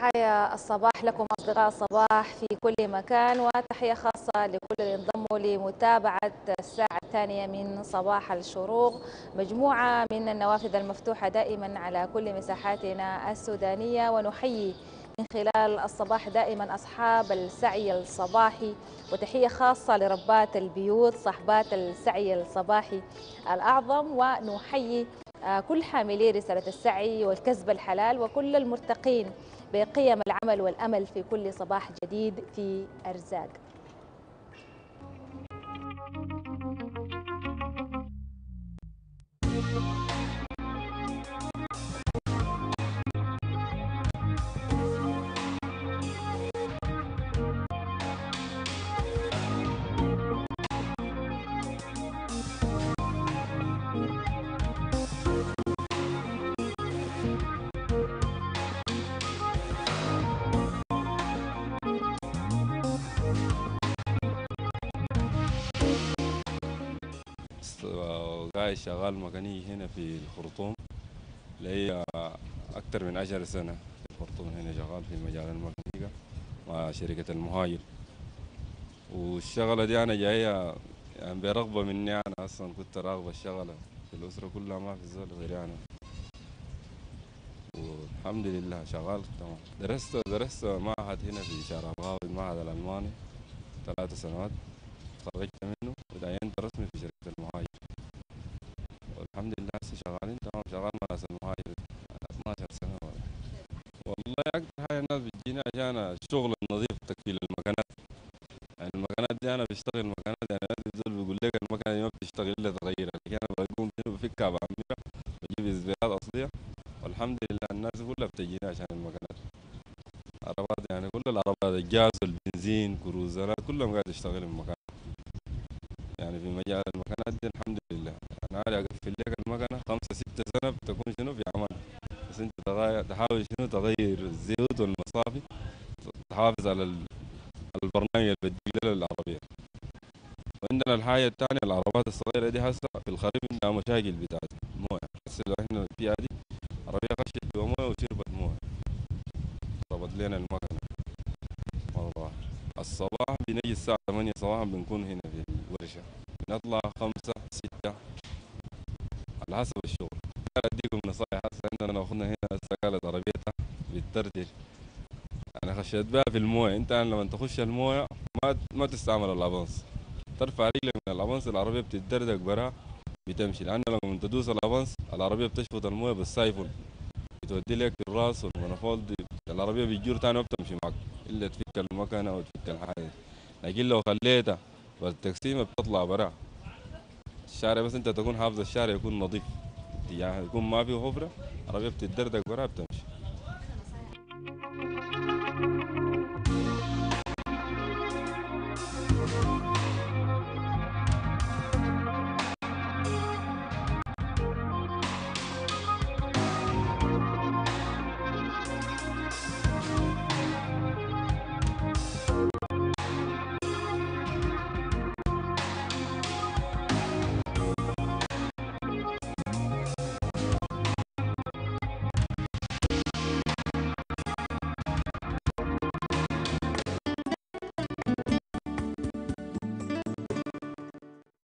تحية الصباح لكم أصدقاء الصباح في كل مكان وتحية خاصة لكل اللي انضموا لمتابعة الساعة الثانية من صباح الشروق. مجموعة من النوافذ المفتوحة دائما على كل مساحاتنا السودانية ونحيي من خلال الصباح دائما أصحاب السعي الصباحي. وتحية خاصة لربات البيوت صاحبات السعي الصباحي الأعظم ونحيي كل حاملي رسالة السعي والكسب الحلال وكل المرتقين بقيم العمل والأمل في كل صباح جديد في أرزاق. قاعد شغال مكاني هنا في الخرطوم. لي أكثر من عشر سنة في الخرطوم هنا شغال في مجال الميكانيكا مع شركة المهاجر. والشغلة دي أنا جاية يعني برغبة مني أنا أصلا كنت راغب الشغلة في الأسرة كلها ما في زول غيري أنا. والحمد لله شغال تمام. درست درست معهد هنا في شارع الغاوي المعهد الألماني. ثلاث سنوات. تخرجت منه. وتعينت رسمي في شركة المهاجر. والحمد لله هسه شغالين تمام. شغال مع المهاجر. 12 سنة والله أكثر حاجة الناس بتجيني عشان الشغل النظيف تكفيل المكانات. يعني المكانات دي أنا بشتغل مكانات يعني بتقول بيقول لك المكنة دي ما بتشتغل إلا تغيرها لكن أنا بقوم بفكها بعملها بجيب إزبيات أصلية والحمد لله الناس كلها بتجيني عشان المكانات. عربات يعني كل العربات الجاز والبنزين كروزرات كلهم قاعد يشتغل المكان يعني في مجال المكانات دي الحمد لله. أنا عارف أقفل لك المكنه خمسة ستة سنة بتكون شنو في عمل. بس أنت تحاول شنو تغير الزيوت والمصافي تحافظ على البرنامج اللي للعربية وعندنا الحاجة الثانية العربات الصغيرة دي هسه في الخريف عندها مشاكل بتاعت موية. هسه إحنا فيها دي عربية خشت جوا موية وشربت موية. ضربت لنا المكنة. والله. الصباح بنجي الساعة 8 صباحا بنكون هنا في الورشة. نطلع خمسة ستة. أنا خشيت بها في الموية. أنت لما تخش الموية ما ما تستعمل الأبانس. ترفع رجلك من الأبانس العربية بتتدردق برا بتمشي. لأن لما تدوس الأبانس العربية بتشفط الموية بالسايفون. بتودي لك الراس والمنفول دي. العربية بتجور تاني ما بتمشي معك إلا تفك المكنة وتفك الحاجة. لكن لو خليتها والتقسيمة بتطلع برا. الشارع بس أنت تكون حافظ الشارع يكون نظيف. يعني يكون ما فيه حفرة عربيه بتتدردق برا بتمشي.